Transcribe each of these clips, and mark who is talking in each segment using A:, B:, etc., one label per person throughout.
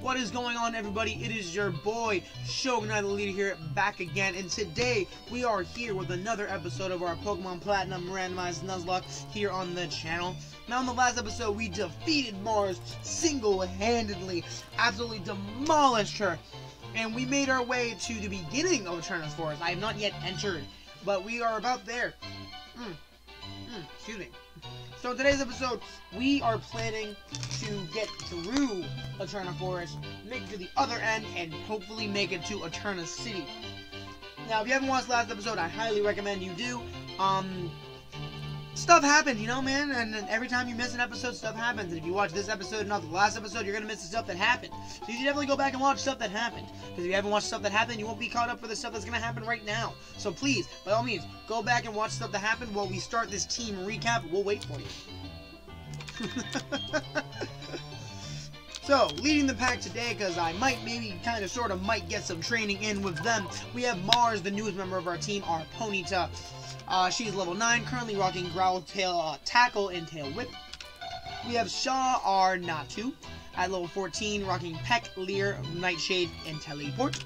A: what is going on, everybody? It is your boy, Shogun the Leader here, back again, and today we are here with another episode of our Pokemon Platinum Randomized Nuzlocke here on the channel. Now, in the last episode, we defeated Mars single-handedly, absolutely demolished her, and we made our way to the beginning of Eternatus Forest. I have not yet entered, but we are about there. Mm. Mm, excuse me. So in today's episode, we are planning to get through Eterna Forest, make it to the other end, and hopefully make it to Eterna City. Now, if you haven't watched last episode, I highly recommend you do. Um, stuff happens, you know, man, and, every time you miss an episode, stuff happens. And if you watch this episode and not the last episode, you're gonna miss the stuff that happened. So you should definitely go back and watch stuff that happened. Because if you haven't watched stuff that happened, you won't be caught up for the stuff that's gonna happen right now. So please, by all means, go back and watch stuff that happened while we start this team recap. We'll wait for you. So, leading the pack today, because I might, maybe, kind of, sort of, might get some training in with them, we have Mars, the newest member of our team, our Ponyta. Uh, she's level 9, currently rocking Growl Tail uh, Tackle and Tail Whip. We have Shaw, our Natu, at level 14, rocking Peck, Leer, Nightshade, and Teleport.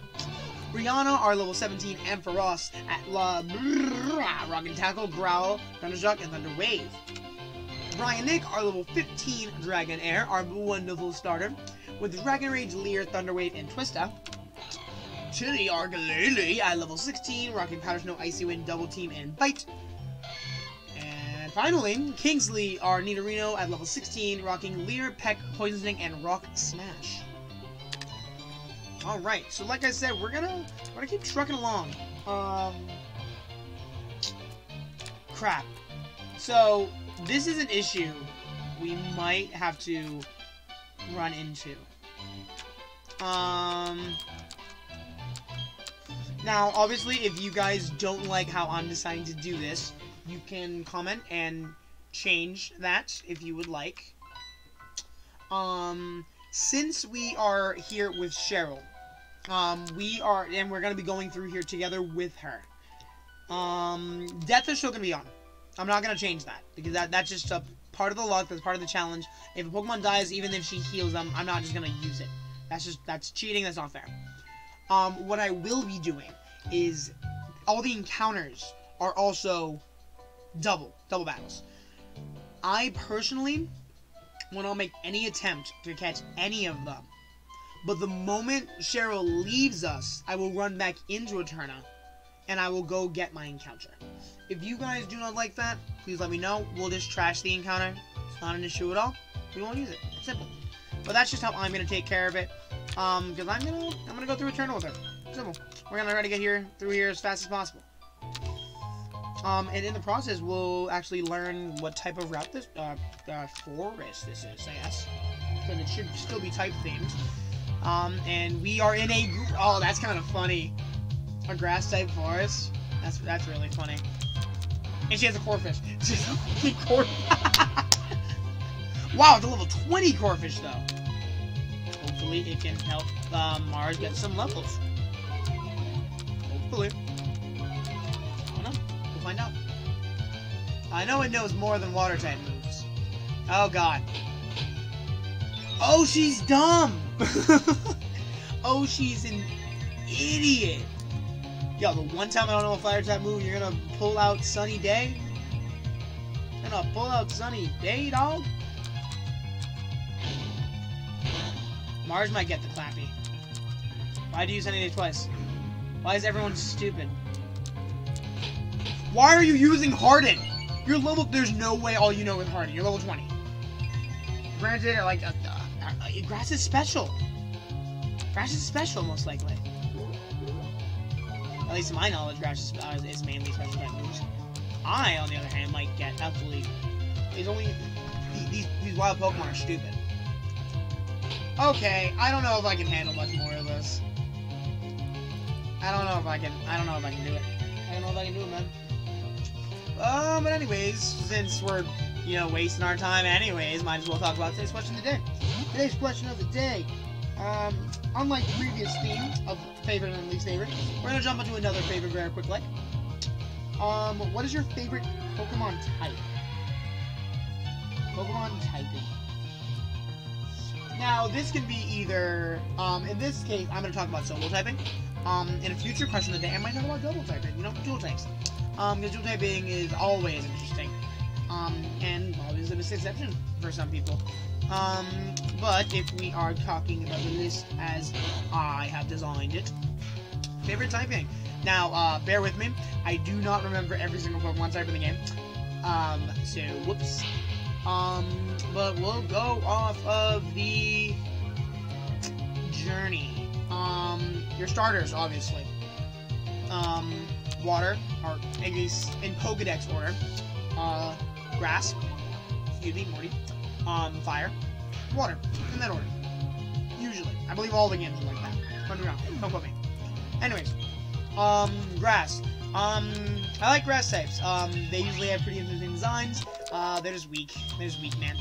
A: Rihanna, our level 17, Ampharos, at La rocking Tackle, Growl, Thundershock, and Thunder Wave. Brian Nick, our level 15 Dragonair, our wonderful starter, with Dragon Rage, Leer, Thunderwave, and Twister. Chili, our Glalie, at level 16, rocking Powder Snow, Icy Wind, Double Team, and Bite. And finally, Kingsley, our Nidorino, at level 16, rocking Leer, Peck, Poison Sting, and Rock Smash. Alright, so like I said, we're gonna, we're gonna keep trucking along. Um, crap. So, this is an issue we might have to run into. Um, now, obviously, if you guys don't like how I'm deciding to do this, you can comment and change that if you would like. Um, since we are here with Cheryl, um, we are, and we're going to be going through here together with her. Um, Death is still going to be on. I'm not going to change that, because that, that's just a part of the luck, that's part of the challenge. If a Pokemon dies, even if she heals them, I'm not just going to use it. That's just, that's cheating, that's not fair. Um, what I will be doing is, all the encounters are also double, double battles. I personally will not make any attempt to catch any of them. But the moment Cheryl leaves us, I will run back into Eterna, and I will go get my encounter. If you guys do not like that, please let me know. We'll just trash the encounter. It's not an issue at all. We won't use it. Simple. But that's just how I'm gonna take care of it. Um, because I'm gonna I'm gonna go through Eterna with her. Simple. We're gonna try to get here through here as fast as possible. Um, and in the process, we'll actually learn what type of route this uh, uh forest this is. I guess because it should still be type themed. Um, and we are in a oh, that's kind of funny. A grass type forest. That's that's really funny. And she has a Corphish. She's a wow, it's a level 20 Corphish, though. Hopefully it can help um, Mars get some levels. Hopefully. I don't know. We'll find out. I know it knows more than water type moves. Oh, God. Oh, she's dumb! oh, she's an idiot! Yo, the one time I don't know a fire type move, you're gonna pull out Sunny Day? You're gonna pull out Sunny Day, dog? Mars might get the clappy. Why do you Sunny Day twice? Why is everyone stupid? Why are you using Harden? You're level. There's no way all you know is Harden. You're level 20. Granted, like, uh, uh, uh, grass is special. Grass is special, most likely. At least to my knowledge, Grass is, uh, is mainly special type moves. I, on the other hand, might get absolutely. Is only these these wild Pokemon are stupid. Okay, I don't know if I can handle much more of this. I don't know if I can. I don't know if I can do it. I don't know if I can do it, man. Um, but anyways, since we're you know wasting our time, anyways, might as well talk about today's question of the day. Today's question of the day. Um, unlike the previous theme of favorite and least favorite, we're gonna jump into another favorite very quick like. Um, what is your favorite Pokemon type? Pokemon typing. Now, this can be either, um, in this case, I'm going to talk about solo typing. Um, in a future question of the day, I might talk about double typing, you know, dual types. Um, because dual typing is always interesting. Um, and always a misconception for some people. Um, but if we are talking about the list as I have designed it, favorite typing. Now, uh, bear with me. I do not remember every single Pokemon type in the game. Um, so, whoops. Um, but we'll go off of the journey. Um, your starters, obviously. Um, water, or at least in Pokedex order. Uh, grass. Excuse me, Morty. Um, fire. Water. In that order. Usually. I believe all the games are like that. Don't, don't quote me. Anyways. Um, grass. Um, I like grass types. Um, they usually have pretty interesting designs. Uh, they're just weak. They're just weak, man.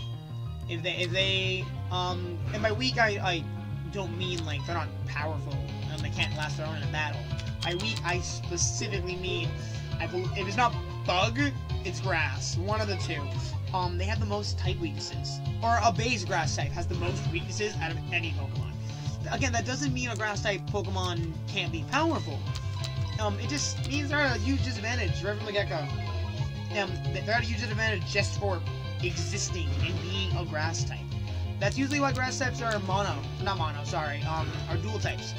A: If they, if they, um, and by weak, I, I don't mean like they're not powerful and they can't last their own in a battle. By weak, I specifically mean, I if it's not bug, it's grass. One of the two. Um, they have the most type weaknesses. Or a base grass type has the most weaknesses out of any Pokemon. Again, that doesn't mean a grass type Pokemon can't be powerful. Um, it just means they're at a huge disadvantage right from the get-go. Um, they're at a huge disadvantage just for existing and being a grass type. That's usually why grass types are mono, not mono, sorry, um, are dual types.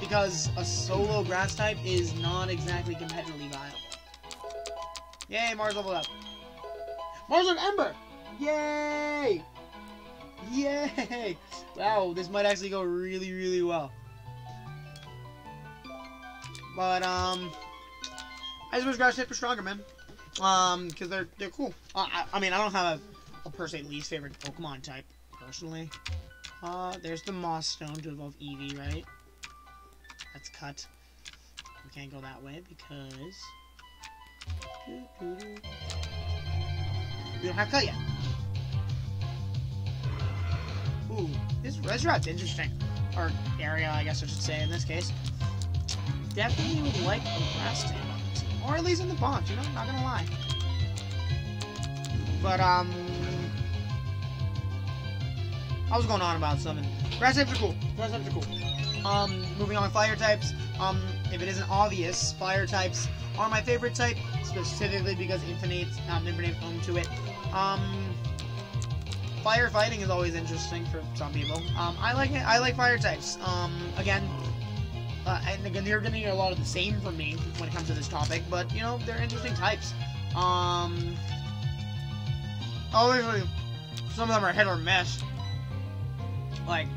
A: Because a solo grass type is not exactly competitively viable. Yay, Mars leveled up. Mars of Ember! Yay! Yay! Wow, this might actually go really, really well. But, um... I suppose grass types are stronger, man. Um, because they're, they're cool. Uh, I, I mean, I don't have a, a per se least favorite Pokemon type, personally. Uh, there's the Moss Stone to evolve Eevee, right? That's cut. We can't go that way because... We don't have cut yet. Ooh, this Resurrect's interesting. Or area, I guess I should say in this case. Definitely would like the team. Or at least in the box, you know, not gonna lie. But, um... I was going on about something. Grass types are cool. Grass types are cool. Um, moving on, fire types. Um, if it isn't obvious, fire types are my favorite type, specifically because Infinite, um, Infinite home to it. Um, firefighting is always interesting for some people. Um, I like it. I like fire types. Um, again, uh, and again, they're going to get a lot of the same from me when it comes to this topic, but you know, they're interesting types. Um, obviously, some of them are hit or miss. Like,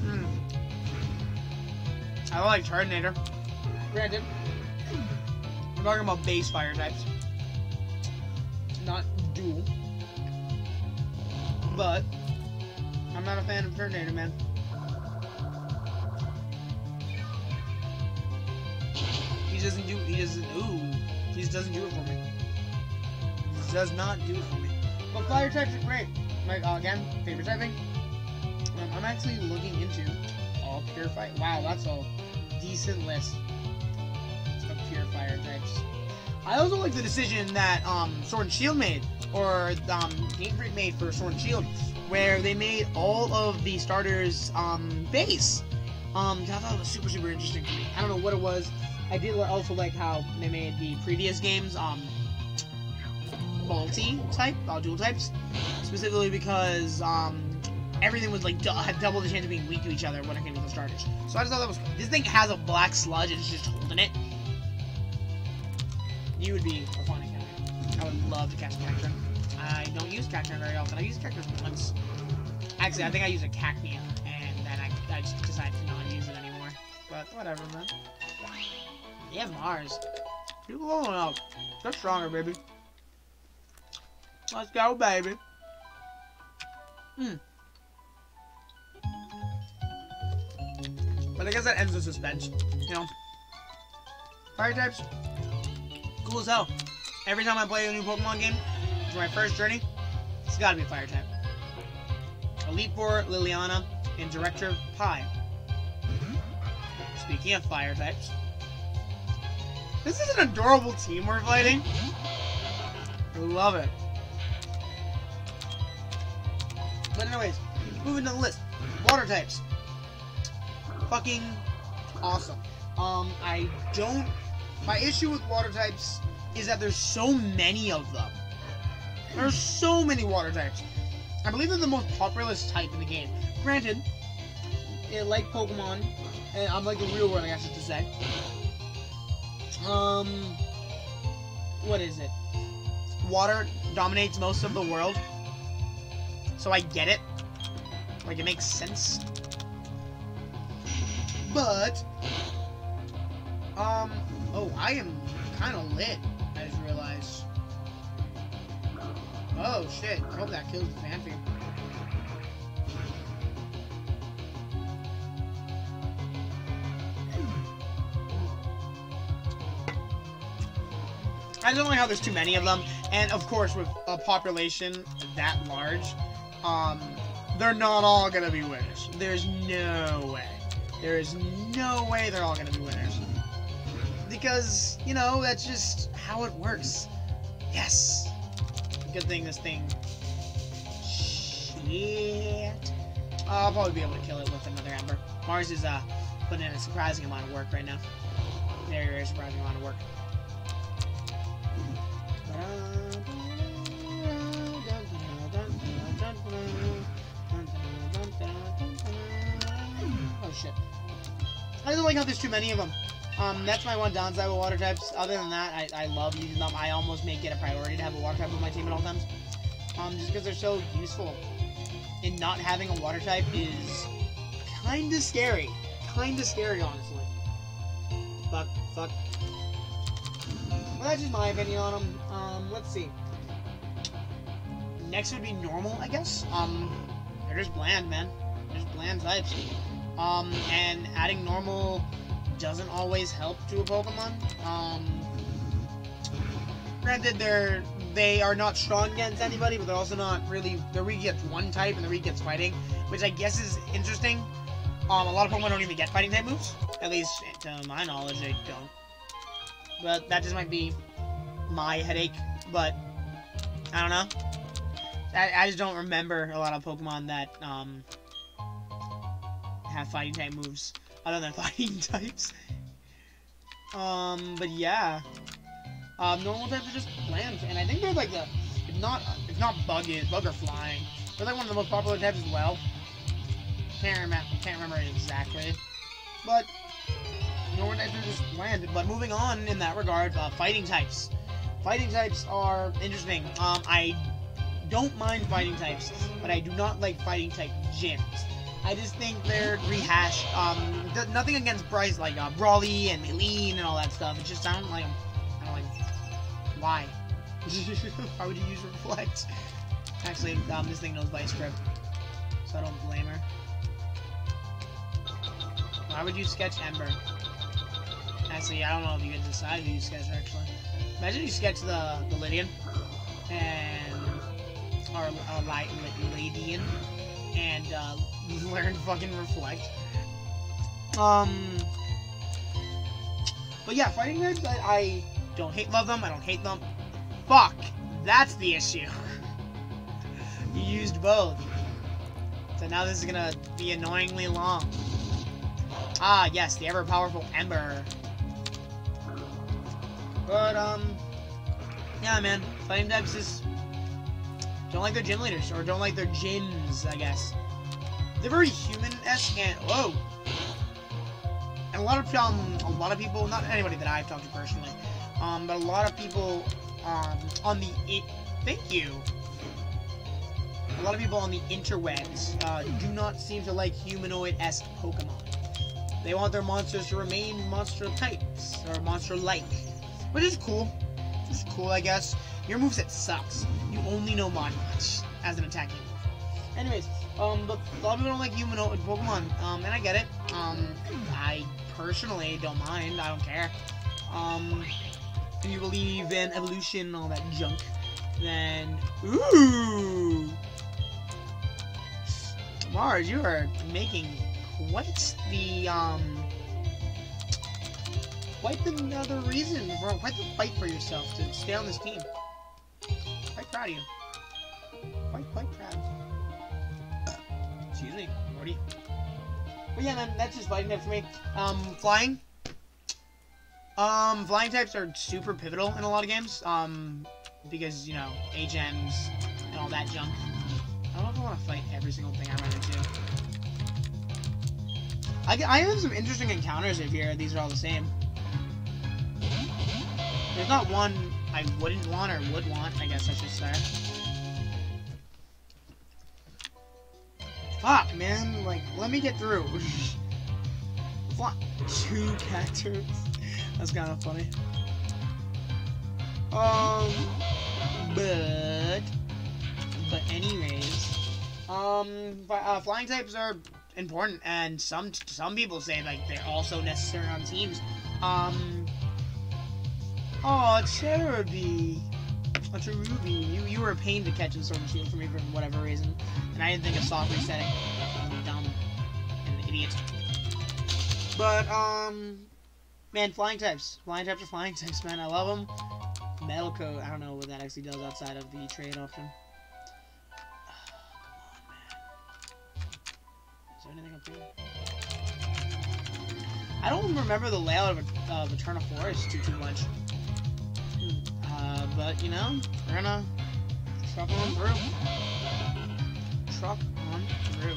A: hmm, I like Terminator. Granted, we're talking about base fire types, not dual. But I'm not a fan of Terminator, man. Doesn't do. He doesn't. Ooh, he just doesn't do it for me. He does not do it for me. But fire types are great. Like uh, again, favorite typing. Um, I'm actually looking into all pure fire. Wow, that's a decent list of pure fire types. I also like the decision that um, Sword and Shield made, or um, Game Freak made for Sword and Shield, where they made all of the starters um, base. Um, I thought it was super, super interesting. I don't know what it was. I did also like how they made the previous games um, multi type, uh, dual types, specifically because um, everything was like had double the chance of being weak to each other when it came to the starters. So I just thought that was cool. This thing has a black sludge and it's just holding it. You would be a fun encounter. I would love to catch a Cacturne. I don't use Cacturne very often. I use Cacturne once. Actually, I think I use a Cacnea, and then I, I just decided to not use it anymore. But whatever, man. Yeah, Mars. You blowing up. Get stronger, baby. Let's go, baby. Hmm. But I guess that ends the suspense. You know? Fire types, cool as hell. Every time I play a new Pokemon game, for my first journey, it's gotta be fire type. Elite Four, Liliana, and Director Pie. Speaking of fire types, this is an adorable team we're fighting. I love it. But anyways, moving to the list. Water types. Fucking awesome. Um, I don't. My issue with water types is that there's so many of them. There's so many water types. I believe they're the most populous type in the game. Granted, it, like Pokemon, and I'm like the real world, I guess to say. Um, what is it? Water dominates most of the world, so I get it. Like it makes sense. But, um, oh, I am kind of lit. I just realized. Oh shit! I hope that kills the fanfare. I don't like how there's too many of them, and of course, with a population that large, um, they're not all gonna be winners. There's no way. There is no way they're all gonna be winners. Because, you know, that's just how it works. Yes! Good thing this thing... Shit. I'll probably be able to kill it with another Ember. Mars is, uh, putting in a surprising amount of work right now. Very, very surprising amount of work. Oh shit. I don't like how there's too many of them. Um, that's my one downside with water types. Other than that, I, I love using them. I almost make it a priority to have a water type with my team at all times. Um, just because they're so useful. And not having a water type is kind of scary. Kind of scary, honestly. Fuck, fuck. Well, that's just my opinion on them. Um, let's see. Next would be normal, I guess. Um, they're just bland, man. They're just bland types. Um, and adding normal doesn't always help to a Pokemon. Um, granted, they're they are not strong against anybody, but they're also not really. They're weak against one type, and they're weak against fighting, which I guess is interesting. Um, a lot of Pokemon don't even get fighting type moves. At least, to my knowledge, they don't. But that just might be my headache. But I don't know. I, I just don't remember a lot of Pokemon that um, have fighting type moves other than fighting types. Um, but yeah. Um, normal types are just plants, and I think they're like the, if not, if not buggy, bug or flying. They're like one of the most popular types as well. Can't remember, can't remember exactly, but just. But moving on in that regard, uh, fighting types. Fighting types are interesting. Um, I don't mind fighting types, but I do not like fighting type gyms. I just think they're rehashed. Um, th- nothing against Bryce, like uh, Brawly and Eileen and all that stuff. It's just I don't like. I don't like. Why? Why would you use Reflect? Actually, um, this thing knows by script, so I don't blame her. Why would you sketch Ember? Actually, I don't know if you can decide who you sketch. Actually, imagine you sketch the the Ledian and or uh, Light Ledian and uh, learn fucking reflect. Um, but yeah, fighting nerds, I, I don't hate love them. I don't hate them. Fuck, that's the issue. you used both, so now this is gonna be annoyingly long. Ah, yes, the ever powerful Ember. But um, yeah, man, fighting types just don't like their gym leaders, or don't like their gyms, I guess. They're very human-esque and whoa. And a lot of um, a lot of people, not anybody that I've talked to personally, um, but a lot of people um, on the it, thank you. A lot of people on the interwebs uh, do not seem to like humanoid-esque Pokemon. They want their monsters to remain monster types or monster-like, which is cool. It's cool, I guess. Your moveset sucks. You only know Punch as an attacking move. Anyways, um, but a lot of people don't like humanoid Pokemon, um, and I get it. Um, I personally don't mind. I don't care. Um, if you believe in evolution and all that junk, then ooh, Mars, you are making quite the um, quite the another reason, for, quite the fight for yourself to stay on this team. Quite proud of you. Quite, quite proud. Excuse me, Morty. But yeah, man, that's just fighting type for me. Um, flying. Um, flying types are super pivotal in a lot of games. Um, because you know HMs and all that junk. I don't know if I want to fight every single thing I run into. I, I have some interesting encounters over here. These are all the same. There's not one I wouldn't want or would want, I guess I should say. Fuck, man. Like, let me get through. What? Two cactus. That's kind of funny. Um, but, but anyways, um, uh, flying types are important, and some some people say like they're also necessary on teams. Um, oh, Cherubi. A Cherubi. You you were a pain to catch in Sword and Shield for me for whatever reason, and I didn't think of soft resetting. I'm dumb and idiot. But um, man, flying types. Flying types are flying types, man. I love them. Metal coat. I don't know what that actually does outside of the trade option. Oh, come on, man. Is there anything up here? I don't remember the layout of, of Eterna Forest too too much. Uh, but you know, we're gonna truck on through. Truck on through.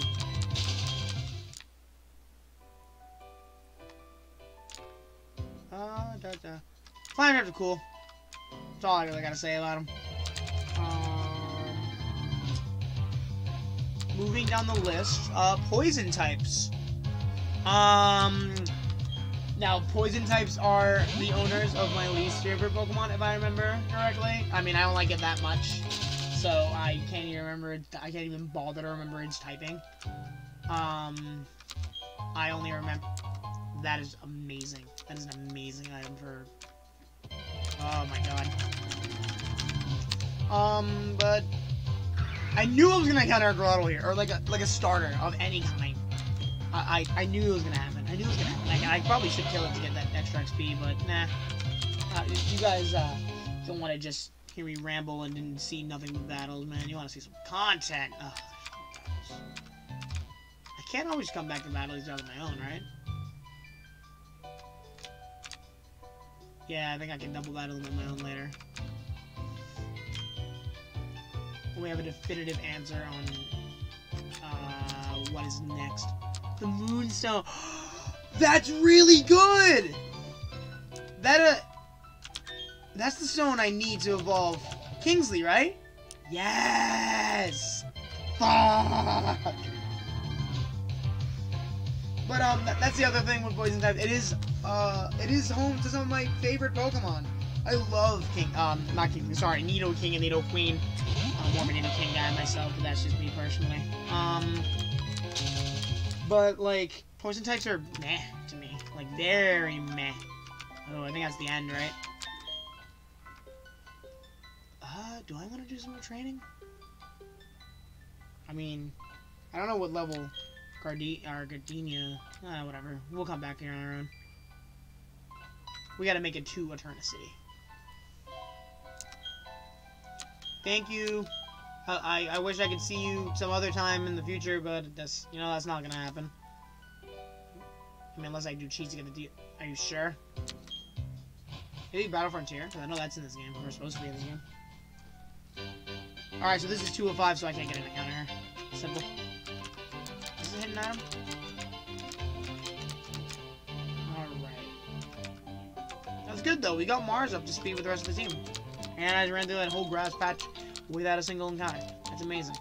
A: Uh, da, da. Flying types are cool. That's all I really gotta say about them. Um, moving down the list, uh, poison types. Um, now poison types are the owners of my least favorite Pokemon, if I remember correctly. I mean, I don't like it that much, so I can't even remember. I can't even bother to remember its typing. Um, I only remember. That is amazing. That is an amazing item for. Oh my god. Um, but I knew I was gonna encounter a Grotle here, or like a like a starter of any kind. I I, I knew it was gonna happen. I knew it was gonna happen. Like, I probably should kill it to get that extra XP, but nah. Uh, you guys uh, don't want to just hear me ramble and didn't see nothing but battles, man. You want to see some content. Ugh, I can't always come back to battles on my own, right? Yeah, I think I can double battle them on my own later. We have a definitive answer on uh, what is next. The Moonstone. That's really good! That, uh... That's the stone I need to evolve Kingsley, right? Yes! Fuck! But, um, that, that's the other thing with Poison type. It is, uh, it is home to some of my favorite Pokemon. I love King, um, not King, sorry, Nidoking and Nido Queen. I'm more of a Nidoking guy myself, but that's just me personally. Um, but, like, poison types are meh to me. Like, very meh. Oh, I think that's the end, right? Uh, do I want to do some more training? I mean, I don't know what level Gardi or Gardenia. Uh, whatever. We'll come back here on our own. We gotta make it to Eterna City. Thank you. Uh, I, I wish I could see you some other time in the future, but that's you know that's not gonna happen. I mean, unless I do cheats to get the deal. Are you sure? Maybe Battle Frontier, because I know that's in this game. We're supposed to be in this game. Alright, so this is 205, so I can't get an encounter here. Simple. Is this a hidden item? Alright. That's good, though. We got Mars up to speed with the rest of the team. And I ran through that whole grass patch without a single encounter. That's amazing.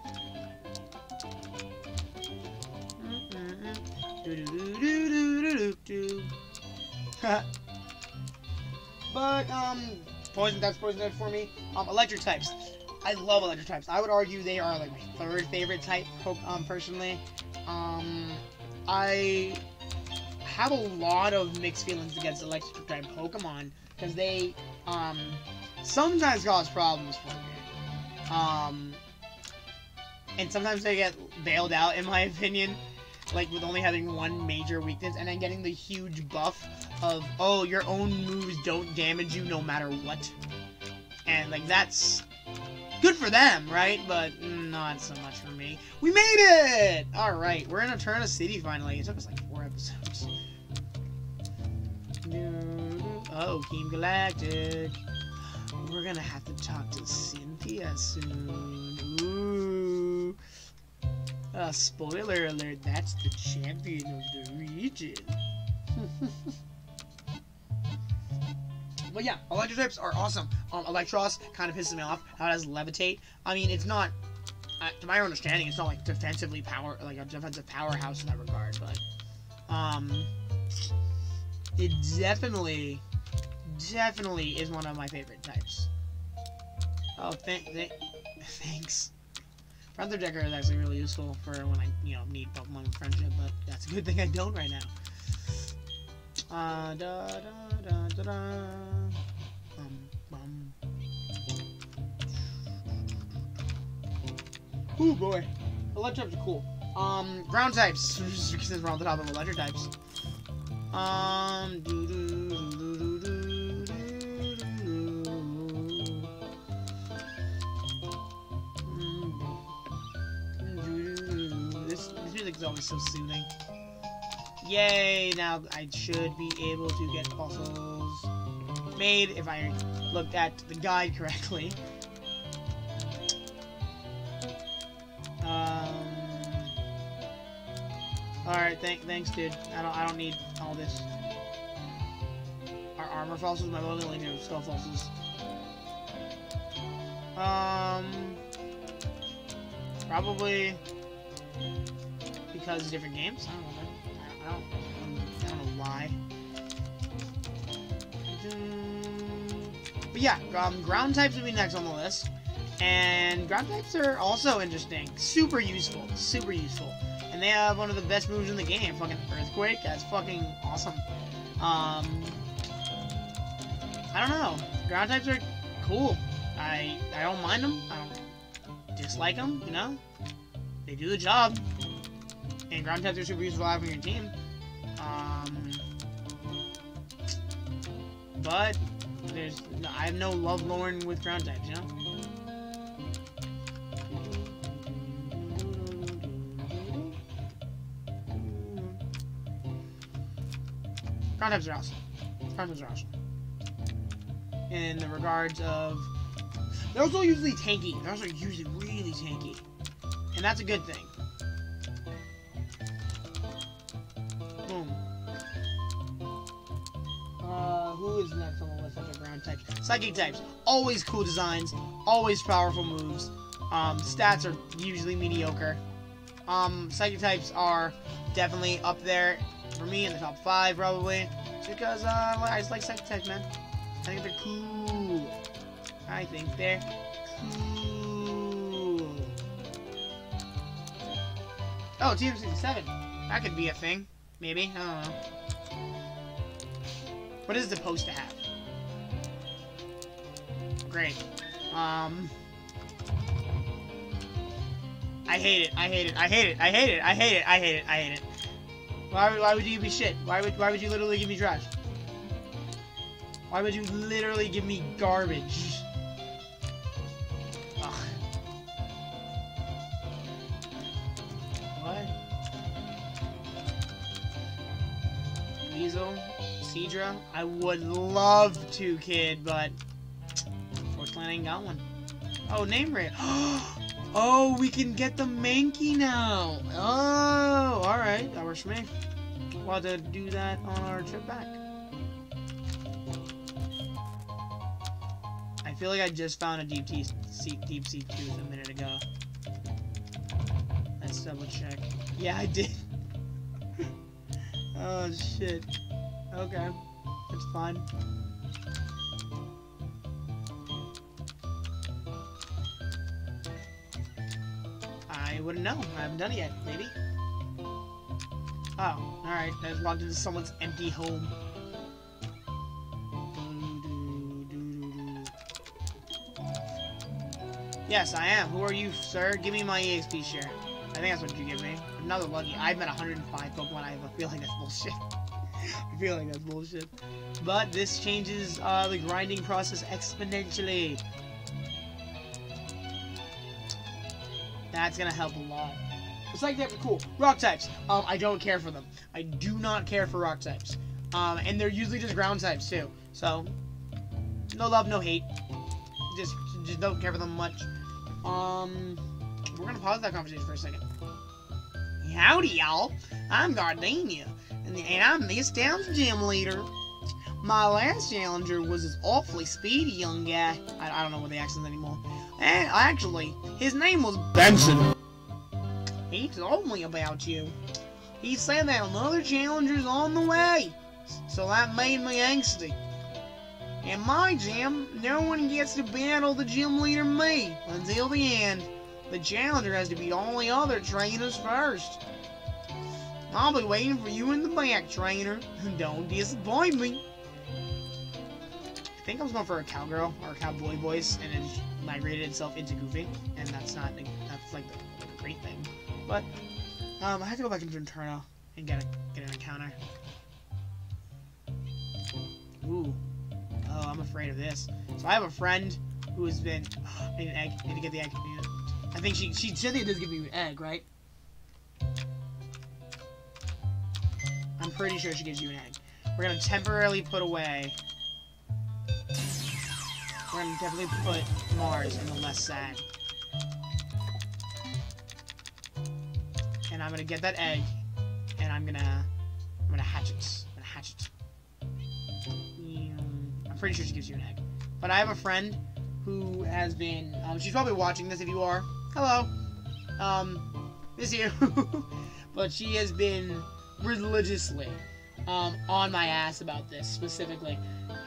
A: but, um, poison types, poison types for me. Um, electric types. I love electric types. I would argue they are like my third favorite type, um, personally. Um, I have a lot of mixed feelings against electric type Pokemon because they, um, sometimes cause problems for me. Um, and sometimes they get bailed out, in my opinion like with only having one major weakness and then getting the huge buff of oh your own moves don't damage you no matter what and like that's good for them right but not so much for me. We made it! Alright, we're in Eterna City finally. It took us like four episodes. Oh, Team Galactic. We're gonna have to talk to Cynthia soon. Ooh. Uh, spoiler alert, that's the champion of the region. But yeah, electro types are awesome. Um, Eelektross kind of pisses me off. How it has levitate. I mean, it's not, uh, to my understanding, it's not like defensively power, like a defensive powerhouse in that regard. But, um, it definitely, definitely is one of my favorite types. Oh, thank, th thanks. Panther Decker is actually really useful for when I, you know, need Pokemon friendship, but that's a good thing I don't right now. Uh, da, da, da, da, da. Bum, bum. Ooh, boy. Electro types are cool. Um, ground types, since we're on the top of electric types. Um, -doo, doo always so soothing. Yay! Now I should be able to get fossils made if I looked at the guide correctly. Um. All right, thank, thanks, dude. I don't, I don't need all this. Our armor fossils, my only only do skull fossils. Um, probably because different games. I don't know. I don't, I don't know why. But yeah, um, ground types would be next on the list. And ground types are also interesting. Super useful. Super useful. And they have one of the best moves in the game. Fucking Earthquake. That's fucking awesome. Um, I don't know. Ground types are cool. I I don't mind them. I don't dislike them, you know? They do the job. And ground types are super useful having your team. Um, but there's I have no love lorn with ground types, you know. Ground types are awesome. Ground types are awesome. In the regards of, they're also usually tanky. They're also usually really tanky, and that's a good thing. Psychic types. Always cool designs. Always powerful moves. Um, stats are usually mediocre. Um, psychic types are definitely up there for me in the top five, probably. Because, uh, I just like psychic types, man. I think they're cool. I think they're cool. Oh, TM67. That could be a thing. Maybe. I don't know. What is it supposed to have? Great. Um... I hate it. I hate it. I hate it. I hate it. I hate it. I hate it. I hate it. Why, why would you give me shit? Why would why would you literally give me trash? Why would you literally give me garbage? What? Weasel? Seadra? I would love to, kid, but I ain't got one. Oh, name rate. Oh, we can get the Mankey now. Oh, alright. That works for me. We'll have to do that on our trip back. I feel like I just found a deep sea, deep sea tooth a minute ago. Let's double check. Yeah, I did. oh, shit. Okay. It's fine. I wouldn't know. I haven't done it yet. Maybe. Oh, alright. I walked into someone's empty home. Yes, I am. Who are you, sir? Give me my EXP share. I think that's what you give me. Another lucky. I've met 105 Pokemon. I have a feeling that's bullshit. I feel like that's bullshit. But this changes uh, the grinding process exponentially. That's gonna help a lot. Psychic types are cool. Rock types. Um, I don't care for them. I do not care for rock types. Um, and they're usually just ground types too. So, no love, no hate. Just, just don't care for them much. Um, we're gonna pause that conversation for a second. Howdy, y'all. I'm Gardenia, and, and I'm this town's gym leader. My last challenger was this awfully speedy young guy. I, I don't know what the accent anymore. And actually, his name was
B: Benson.
A: He told me about you. He said that another challenger's on the way. So that made me angsty. In my gym, no one gets to battle the gym leader me until the end. The challenger has to beat all the other trainers first. I'll be waiting for you in the back, trainer. Don't disappoint me. I think I was going for a cowgirl or a cowboy voice, and then migrated itself into Goofy, and that's not that's like the, the great thing. But um, I have to go back into Inferno and get a get an encounter. Ooh, oh, I'm afraid of this. So I have a friend who has been. I need an egg. I need to get the egg. I think she she Cynthia does give me an egg, right? I'm pretty sure she gives you an egg. We're gonna temporarily put away we're gonna definitely put Mars in the less sad. And I'm gonna get that egg, and I'm gonna, I'm gonna hatch it. I'm gonna hatch it. I'm pretty sure she gives you an egg. But I have a friend who has been, um, she's probably watching this if you are. Hello. Um, this you. but she has been religiously um, on my ass about this specifically.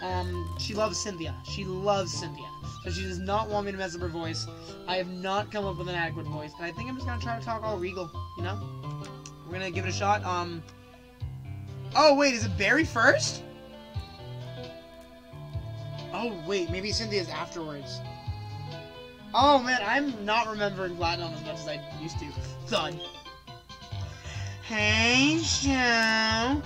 A: Um, she loves Cynthia. She loves Cynthia. So she does not want me to mess up her voice. I have not come up with an adequate voice, and I think I'm just gonna try to talk all regal, you know? We're gonna give it a shot. Um. Oh, wait, is it Barry first? Oh, wait, maybe Cynthia's afterwards. Oh, man, I'm not remembering Platinum as much as I used to. Thud. Hey, Joe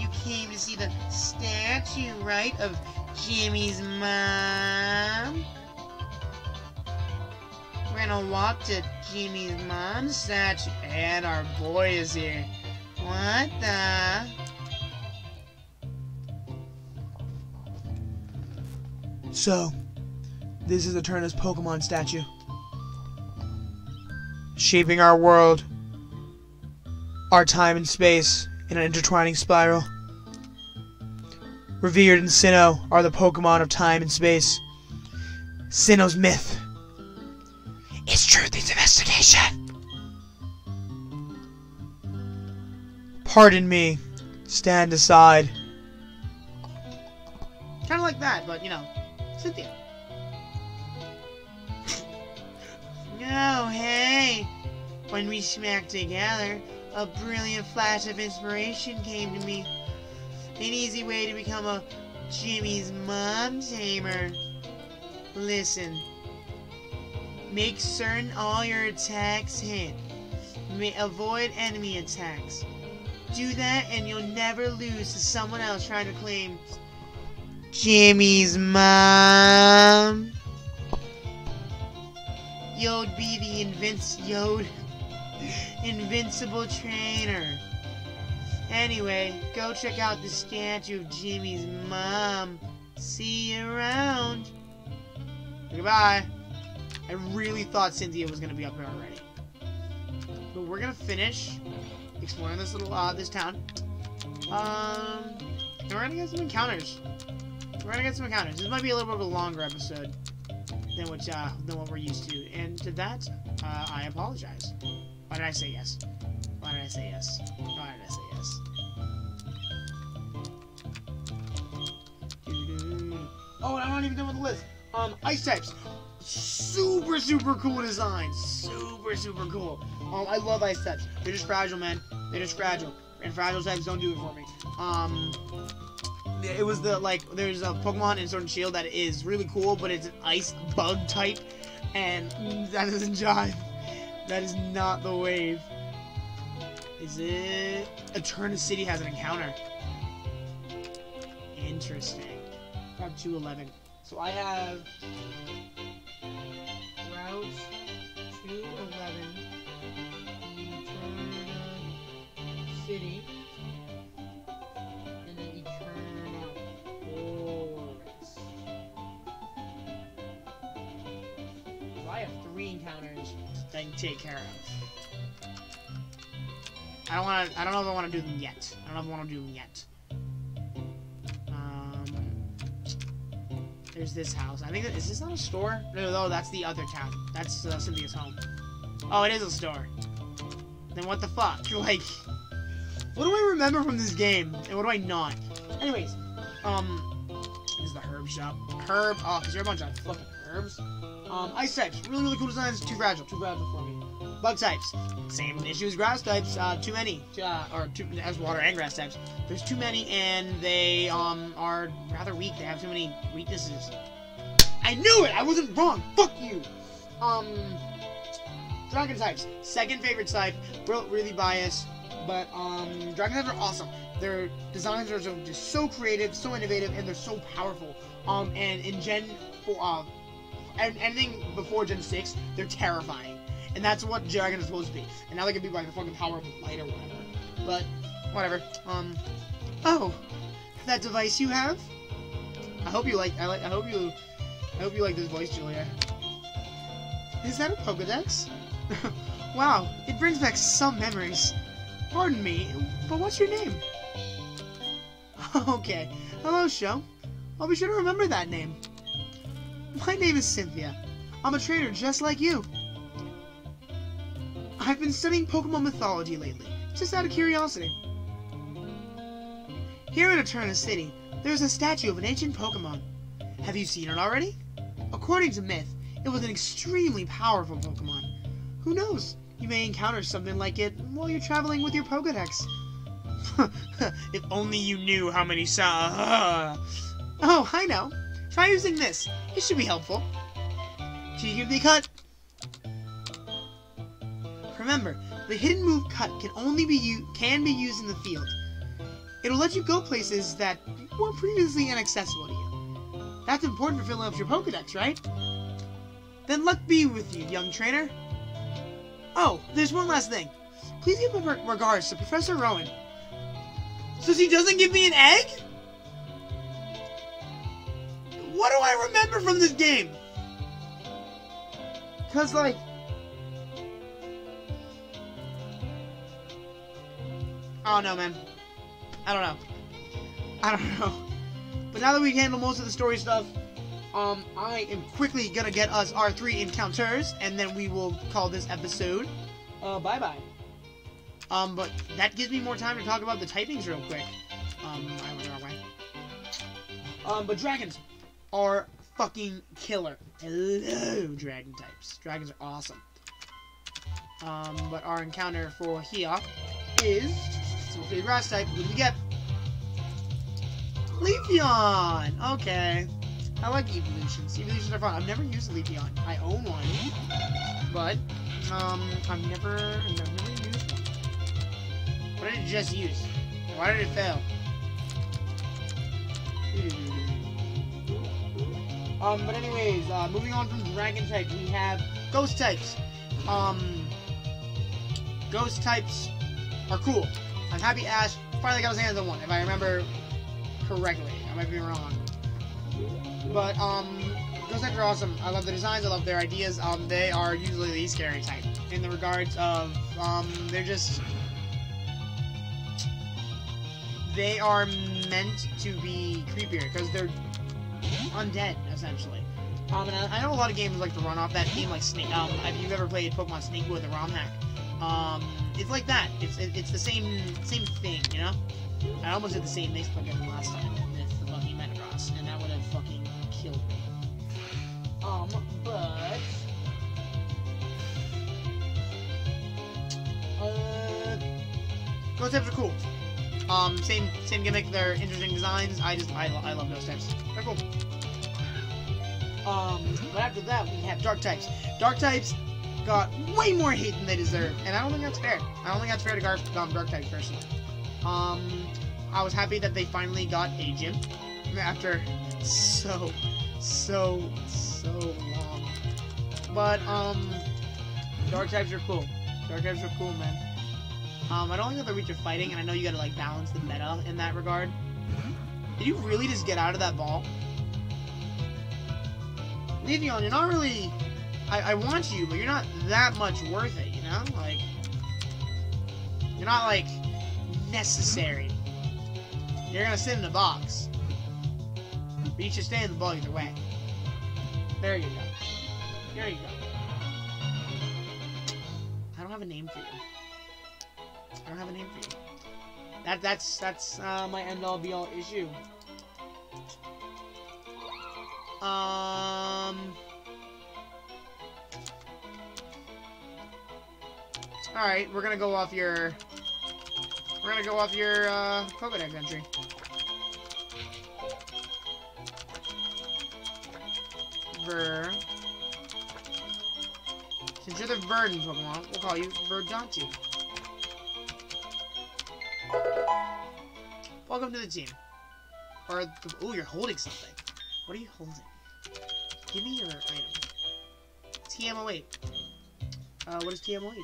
A: you came to see the statue, right, of Jimmy's mom? We're gonna walk to Jimmy's mom's statue, and our boy is here. What the? So, this is Eterna's Pokemon statue. Shaping our world, our time and space, in an intertwining spiral. Revered in Sinnoh are the Pokemon of time and space. Sinnoh's myth. Its truth needs investigation. Pardon me. Stand aside. Kind of like that, but you know, Cynthia. no, hey. When we smack together, a brilliant flash of inspiration came to me. An easy way to become a Jimmy's mom tamer. Listen. Make certain all your attacks hit. May avoid enemy attacks. Do that and you'll never lose to someone else trying to claim Jimmy's mom. You'll be the invince Yod invincible trainer. Anyway, go check out the statue of Jimmy's mom. See you around. Goodbye. I really thought Cynthia was gonna be up here already. But we're gonna finish exploring this little uh this town. Um and we're gonna get some encounters. We're gonna get some encounters. This might be a little bit of a longer episode than what uh than what we're used to. And to that, uh, I apologize. Why did I say yes? Why did I say yes? Why did I say yes? Oh, I'm not even done with the list. Um, ice types. Super, super cool design. Super, super cool. Um, I love ice types. They're just fragile, man. They're just fragile. And fragile types don't do it for me. Um, it was the, like, there's a Pokemon in Sword and Shield that is really cool, but it's an ice bug type. And that doesn't jive. That is not the wave. Is it... Eterna City has an encounter. Interesting. Route 211. So I have... Route encounters that I can take care of. I don't want to. I don't know if I want to do them yet. I don't know if I want to do them yet. Um, there's this house. I think that, is this not a store? No, no, that's the other town. That's uh, Cynthia's home. Oh, it is a store. Then what the fuck? Like, what do I remember from this game, and what do I not? Anyways, um, this is the herb shop. Herb. Oh, is there a bunch of fucking herbs? Um, ice types. Really, really cool designs. Too fragile. Too fragile for me. Bug types. Same issue as grass types. Uh, too many. Uh, or too, as water and grass types. There's too many, and they um are rather weak. They have too many weaknesses. I knew it. I wasn't wrong. Fuck you. Um, dragon types. Second favorite type. Really biased, but um, dragon types are awesome. Their designs are just so creative, so innovative, and they're so powerful. Um, and in Gen 4, uh, and anything before Gen 6, they're terrifying. And that's what Dragon is supposed to be. And now they can be by the fucking power of light or whatever. But, whatever. Um, oh, that device you have? I hope you like, I like, I hope you, I hope you like this voice, Julia. Is that a Pokedex? wow, it brings back some memories. Pardon me, but what's your name? Okay, hello, Sho. I'll be sure to remember that name. My name is Cynthia. I'm a trainer just like you. I've been studying Pokemon mythology lately, just out of curiosity. Here in Eterna City, there's a statue of an ancient Pokemon. Have you seen it already? According to myth, it was an extremely powerful Pokemon. Who knows? You may encounter something like it while you're traveling with your Pokedex. if only you knew how many sa- Oh, I know. Try using this. It should be helpful. Can you a cut? Remember, the hidden move cut can only be can be used in the field. It'll let you go places that were previously inaccessible to you. That's important for filling up your Pokedex, right? Then luck be with you, young trainer. Oh, there's one last thing. Please give my regards to Professor Rowan. So she doesn't give me an egg? What do I remember from this game? Cause like Oh no man. I don't know. I don't know. But now that we handle most of the story stuff, um, I am quickly gonna get us our three encounters, and then we will call this episode. Uh, bye bye. Um, but that gives me more time to talk about the typings real quick. Um, I went the wrong way. Um, but dragons are fucking killer. Hello, dragon types. Dragons are awesome. Um, but our encounter for here is Sylphia Grass type. Who do we get? Leafeon! Okay. I like evolutions. Evolutions are fun. I've never used Leafeon. I own one. But, um, I've never, never used one. What did it just use? Why did it fail? Um, but anyways, uh, moving on from dragon types, we have ghost types. Um, ghost types are cool. I'm happy Ash finally got his hands on one, if I remember correctly. I might be wrong. But, um, ghost types are awesome. I love the designs, I love their ideas. Um, they are usually the scary type. In the regards of, um, they're just... They are meant to be creepier, because they're undead, essentially. Um, and I, I know a lot of games like to run off that theme, like Snake. Um, if you've ever played Pokemon Snake with a ROM hack, um, it's like that. It's it, it's the same same thing, you know. I almost did the same mix again last time with the fucking Metagross, and that would have fucking killed me. Um, but uh, ghost types are cool. Um, same same gimmick. They're interesting designs. I just I, I love ghost types. They're cool. Um, but after that we have dark types. Dark types got way more hate than they deserve, and I don't think that's fair. I don't think that's fair to guard um, dark types personally. Um, I was happy that they finally got a gym after so so so long. But um, dark types are cool. Dark types are cool, man. Um, I don't think that they're weak to fighting, and I know you gotta like balance the meta in that regard. Did you really just get out of that ball? Leafeon, you're not really I, I want you, but you're not that much worth it, you know? Like, you're not, like, necessary. You're gonna sit in the box. But you should stay in the ball either way. There you go. There you go. I don't have a name for you. I don't have a name for you. That that's that's uh, my end all be all issue. Um. All right, we're gonna go off your. We're gonna go off your uh, Pokedex entry. Ver. Since you're the Verdant Pokemon, we'll call you Verdanti. Welcome to the team. Or, ooh, you're holding something. What are you holding? Give me your item. TM08. Uh, what is TM08?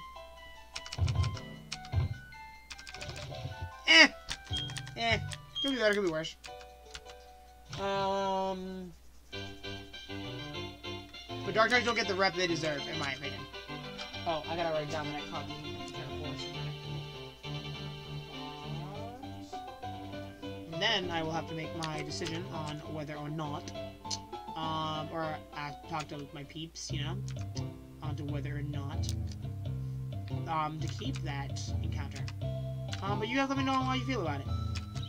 A: Eh! Eh. Could be better, could be worse. Um... But Dark Types don't get the rep they deserve, in my opinion. Oh, I gotta write down that copy. And then I will have to make my decision on whether or not, um, or I talk to my peeps, you know, on to whether or not, um, to keep that encounter. Um, but you guys let me know how you feel about it.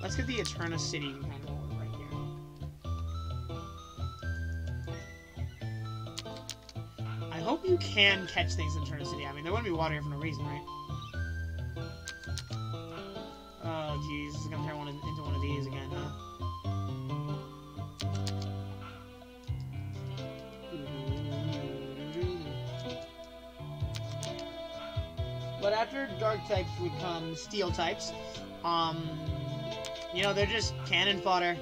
A: Let's get the Eterna City encounter right here. I hope you can catch things in Eterna City. I mean, there wouldn't be water here for no reason, right? Oh, jeez, this is gonna turn one into one of these again, huh? After dark types become steel types, um, you know, they're just cannon fodder.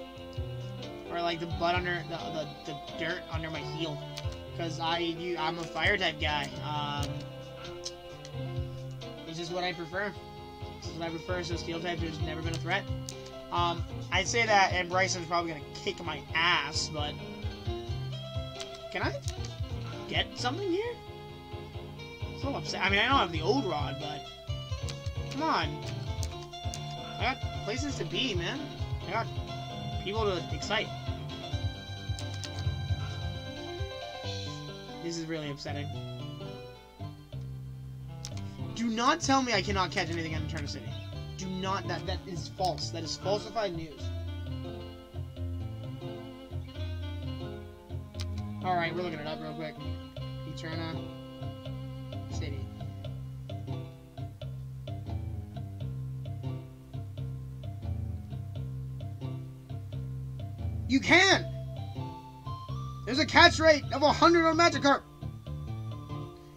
A: Or like the butt under, the, the, the dirt under my heel. Because I, you, I'm a fire type guy. Um, it's just what I prefer. This is what I prefer, so steel types has never been a threat. Um, I'd say that, and Bryson's probably gonna kick my ass, but can I get something here? Little upset. I mean, I don't have the old rod, but come on. I got places to be, man. I got people to excite. This is really upsetting. Do not tell me I cannot catch anything in Eterna City. Do not. That that is false. That is falsified news. All right, we're looking it up real quick. Eterna You can. There's a catch rate of 100 on Magikarp.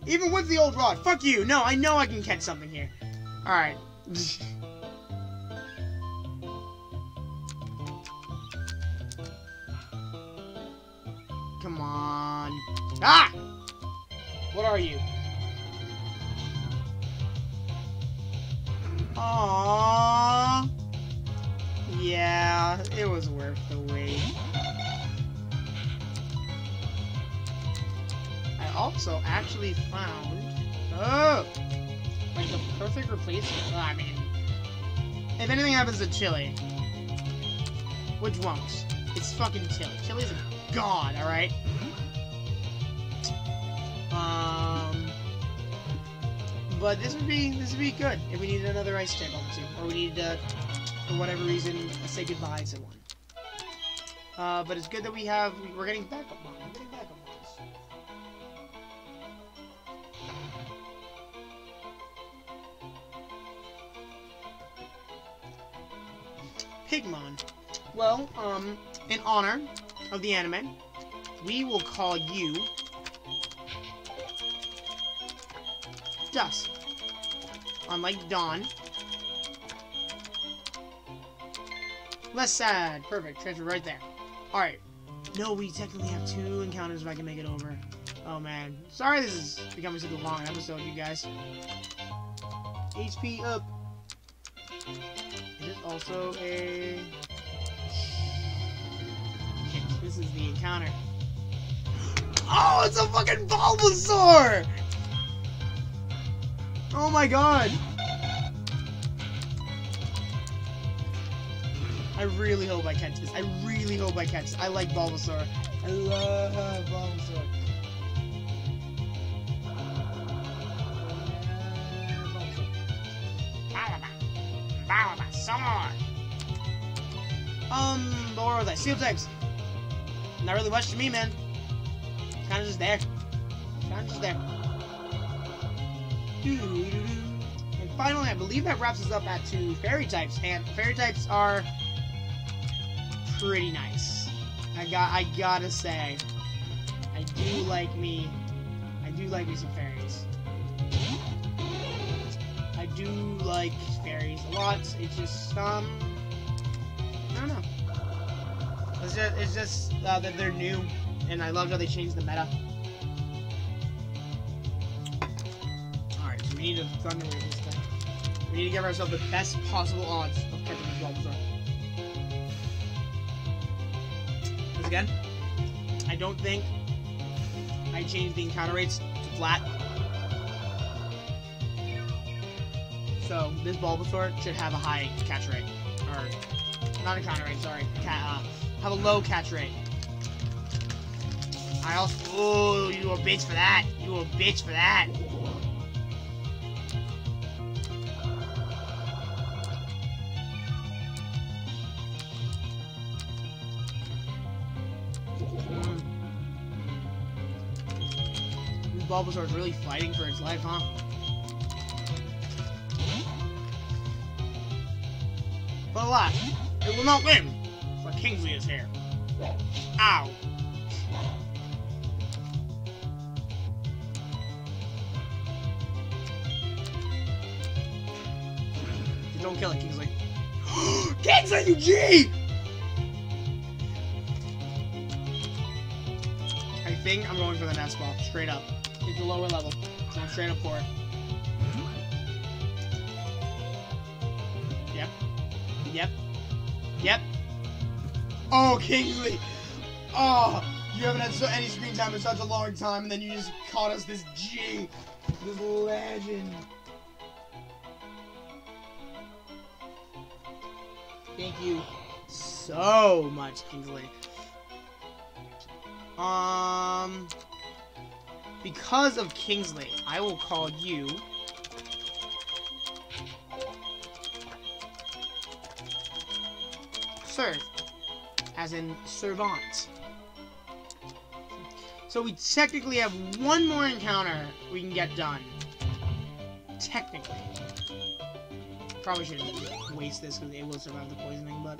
A: Even with the old rod. Fuck you. No, I know I can catch something here. Alright. Come on. Ah! What are you? Aww. Yeah, it was worth the also actually found oh like the perfect replacement. Well, I mean, if anything happens to Chili, which won't, it's fucking Chili. Chili's a god, all right. Um, but this would be this would be good if we needed another ice on the or we needed to, for whatever reason, say goodbye to one. Uh, but it's good that we have we're getting backup on. Well, um, in honor of the anime, we will call you Dusk. Unlike Dawn. Less sad. Perfect. Transfer right there. Alright. No, we technically have two encounters if I can make it over. Oh, man. Sorry this is becoming such a long episode, you guys. HP up. Is also a... This is the encounter. Oh, it's a fucking Bulbasaur! Oh my god! I really hope I catch this. I really hope I catch this. I like Bulbasaur. I love Bulbasaur. Um, but where was I? Steel types. Not really much to me, man. Kind of just there. Kind of just there. And finally, I believe that wraps us up at two fairy types. And fairy types are pretty nice. I got, I gotta say, I do like me. I do like me some fairies. I do like fairies a lot. It's just um, I don't know. It's just, it's just uh, that they're new, and I love how they changed the meta. Alright, so we need to Thunder Wave this thing. We need to give ourselves the best possible odds of catching the Bulbasaur. Once again, I don't think I changed the encounter rates to flat. So this Bulbasaur should have a high catch rate, or not encounter rate. Sorry, Ca uh, have a low catch rate. I also, oh, you a bitch for that. You a bitch for that. Mm. This Bulbasaur is really fighting for its life, huh? But alas, it will not win, for Kingsley is here. Ow. Don't kill it, Kingsley. Kingsley, you G! I think I'm going for the nest ball, straight up. It's a lower level. So I'm straight up for it. Yep. Oh, Kingsley! Oh, you haven't had so, any screen time in such a long time, and then you just caught us this G, this legend. Thank you so much, Kingsley. Um, because of Kingsley, I will call you. Serve, as in servant. So we technically have one more encounter we can get done. Technically. Probably shouldn't waste this because it will survive the poisoning, but...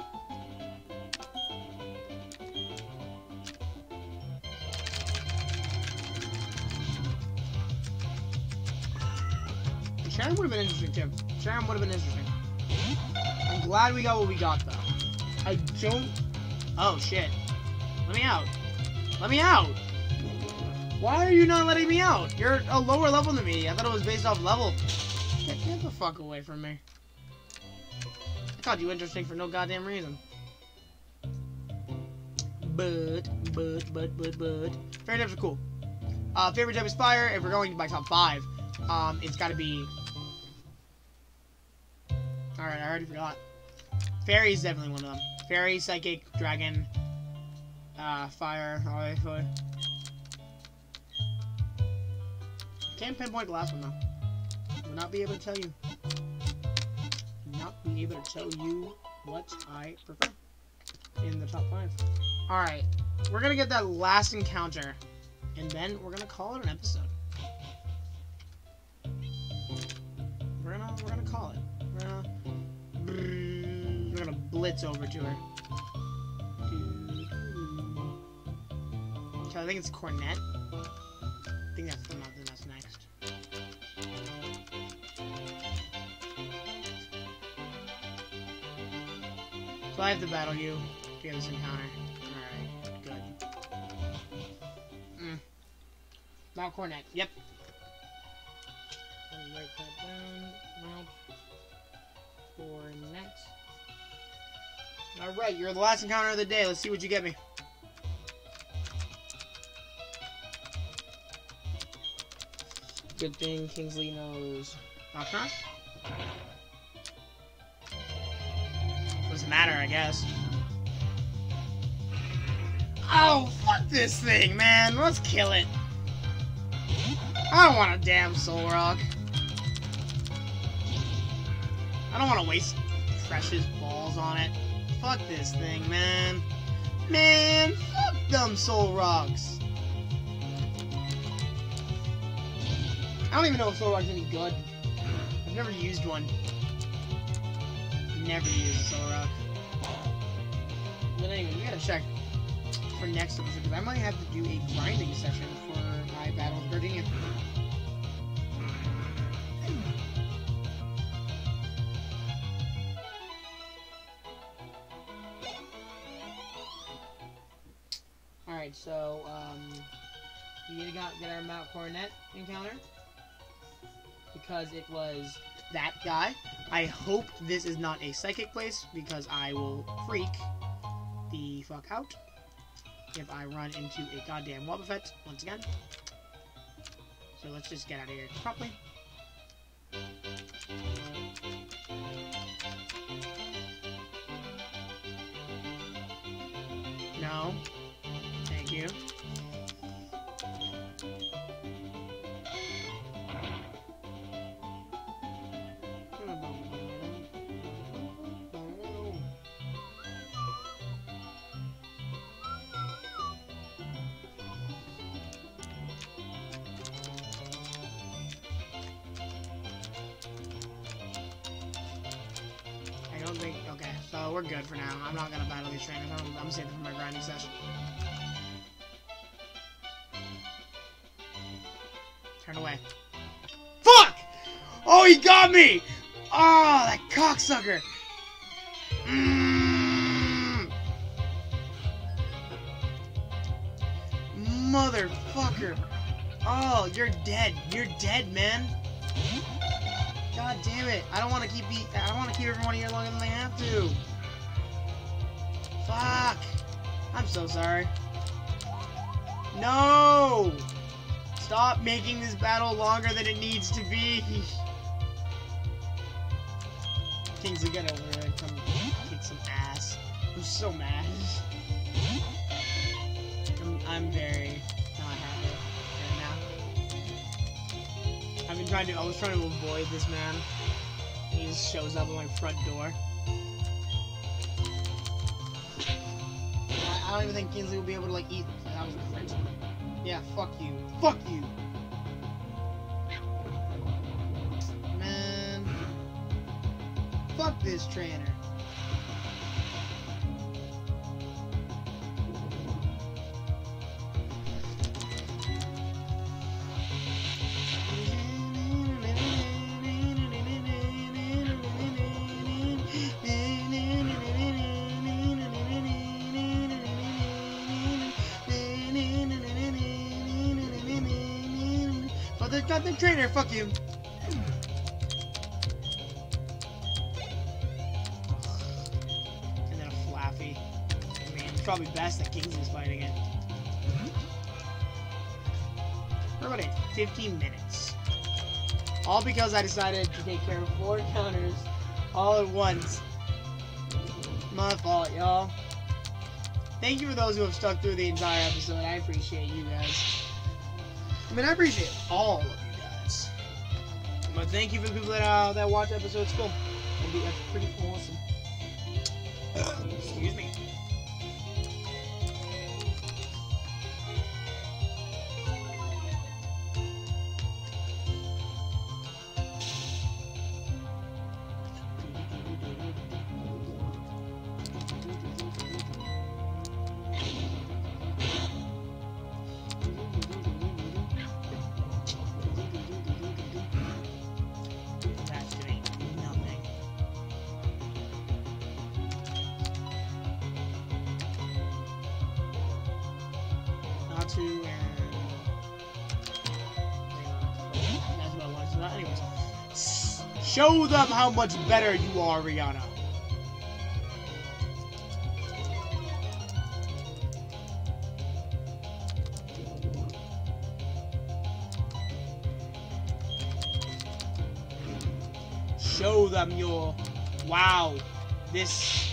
A: Sharon would have been interesting, too. Sharon would have been interesting. I'm glad we got what we got, though. I don't... Oh, shit. Let me out. Let me out! Why are you not letting me out? You're a lower level than me. I thought it was based off level. Get, get the fuck away from me. I thought you interesting for no goddamn reason. But, but, but, but, but. Fairy types are cool. Uh, favorite type is fire. If we're going to by top five, um, it's gotta be... Alright, I already forgot. Fairy is definitely one of them. Fairy, Psychic, Dragon, uh, Fire, obviously. Can't pinpoint the last one though. Will not be able to tell you. Not be able to tell you what I prefer in the top five. All right, we're gonna get that last encounter, and then we're gonna call it an episode. We're gonna we're gonna call it. We're gonna blitz over to her. Okay, I think it's Coronet. I think that's the not that's next. So I have to battle you to get this encounter. Alright, good. Mm. Mount Coronet, yep. Me write that down. Mount Coronet. Alright, you're the last encounter of the day. Let's see what you get me.
B: Good thing Kingsley knows.
A: Okay. Doesn't matter, I guess. Oh, fuck this thing, man. Let's kill it. I don't want a damn Solrock. I don't want to waste precious balls on it. Fuck this thing, man. Man, fuck them Solrocks. I don't even know if soul Solrock's any good. I've never used one. Never used a Solrock. But anyway, we gotta check for next episode because I might have to do a grinding session for my battle of Gardenia. So, um, we gotta get our Mount Coronet encounter because it was that guy. I hope this is not a psychic place because I will freak the fuck out if I run into a goddamn Wobbuffet once again. So let's just get out of here properly. No. Don't think. Okay, so we're good for now. I'm not gonna battle these trainers. I'm, I'm it for my grinding session. Turn away. Fuck! Oh, he got me! Oh, that cocksucker! Mm. Motherfucker! Oh, you're dead. You're dead, man. Damn it! I don't want to keep the. I want to keep everyone here longer than they have to. Fuck! I'm so sorry. No! Stop making this battle longer than it needs to be. Kingsley, get over here and come kick some ass. I'm so mad. I'm, I'm very not happy right now. I've been trying to. I was trying to avoid this man. Just shows up at my front door. I, don't even think Kingsley will be able to like eat. That was great. Yeah, fuck you. Fuck you. Man. Fuck this trainer. Not the trainer, fuck you. And then a Flaaffy. I mean, it's probably best that Kingsley's fighting it. We're about at 15 minutes. All because I decided to take care of four counters all at once. My fault, y'all. Thank you for those who have stuck through the entire episode. I appreciate you guys. I mean, I appreciate all of you guys. But thank you for the people that, uh, that watch episodes. Cool. That'd be, that's pretty awesome. Excuse me. how much better you are, Rihanna. Show them your... Wow. This...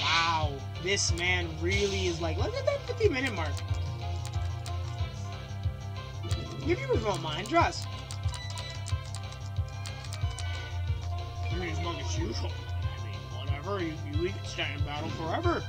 A: Wow. This man really is like... Look at that 50-minute mark. If you were going mind, trust. I mean, whatever. You, you stand in battle forever.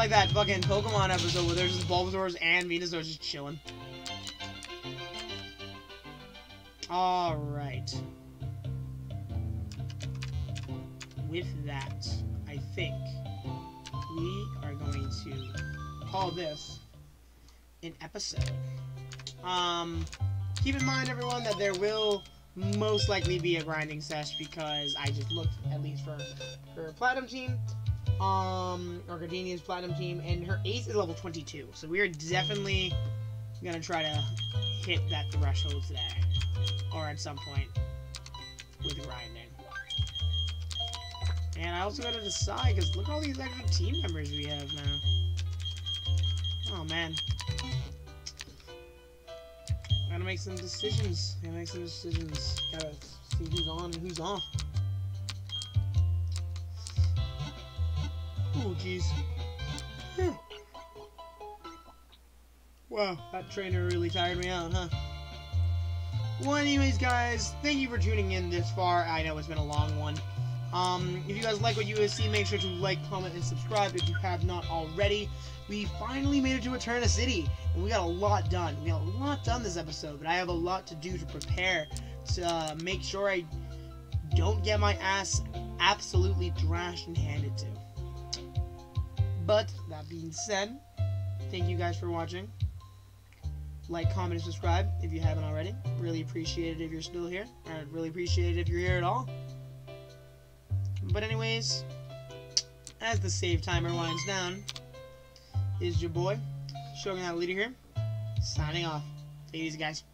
A: Like that fucking Pokemon episode where there's just Bulbasaurs and Venusaurs just chilling. Alright. With that, I think we are going to call this an episode. Um, keep in mind, everyone, that there will most likely be a grinding sesh because I just looked, at least for her platinum team, um, or Gardenia's platinum team, and her ace is level 22. So we are definitely gonna try to hit that threshold today, or at some point with grinding. And I also gotta decide, because look at all these extra team members we have now. Oh man. Gotta make some decisions. Gotta make some decisions. Gotta see who's on and who's off. Oh, jeez. Wow, that trainer really tired me out, huh? Well, anyways, guys, thank you for tuning in this far. I know it's been a long one. Um, if you guys like what you see, make sure to like, comment, and subscribe if you have not already. We finally made it to Eterna City, and we got a lot done. We got a lot done this episode, but I have a lot to do to prepare to uh, make sure I don't get my ass absolutely thrashed and handed to. But, that being said, thank you guys for watching. Like, comment, and subscribe if you haven't already. Really appreciate it if you're still here. I'd really appreciate it if you're here at all. But anyways, as the save timer winds down, is your boy, Sho the Leader here, signing off. Take it easy, guys.